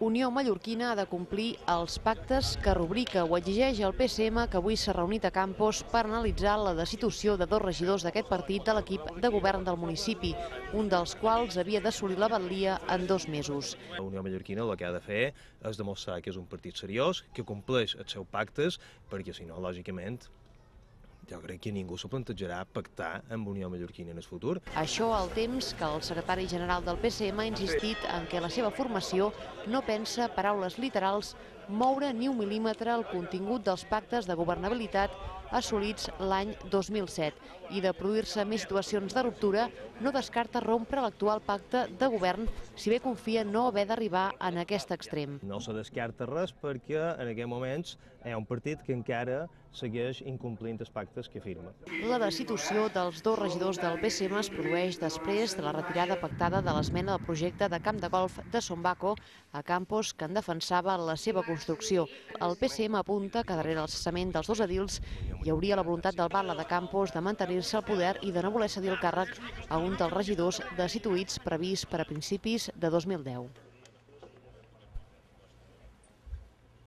Unió Mallorquina ha de complir els pactes que rubrica o exigeix el PSM que avui s'ha reunit a Campos per analitzar la destitució de dos regidors d'aquest partit de l'equip de govern del municipi, un dels quals havia d'assolir la batlia en dos mesos. La Unió Mallorquina el que ha de fer és demostrar que és un partit seriós, que compleix els seus pactes, perquè si no, lògicament, jo crec que ningú s'ho plantejarà pactar amb Unió Mallorquina en el futur. Això al temps que el secretari general del PSM ha insistit en què la seva formació no pensa, paraules literals, moure ni un mil·límetre el contingut dels pactes de governabilitat assolits l'any 2007 i de produir-se més situacions de ruptura no descarta rompre l'actual pacte de govern si bé confia no haver d'arribar en aquest extrem. No se descarta res perquè en aquests moments hi ha un partit que encara segueix incomplint els pactes que firma. La destitució dels dos regidors del PSM es produeix després de la retirada pactada de l'esmena del projecte de camp de golf de Sombaco a Campos que en defensava la seva construcció. El PSM apunta que darrere el cessament dels dos edils hi hauria la voluntat del Barla de Campos de mantenir-se al poder i de no voler cedir el càrrec a un dels regidors destituïts previst per a principis de 2010.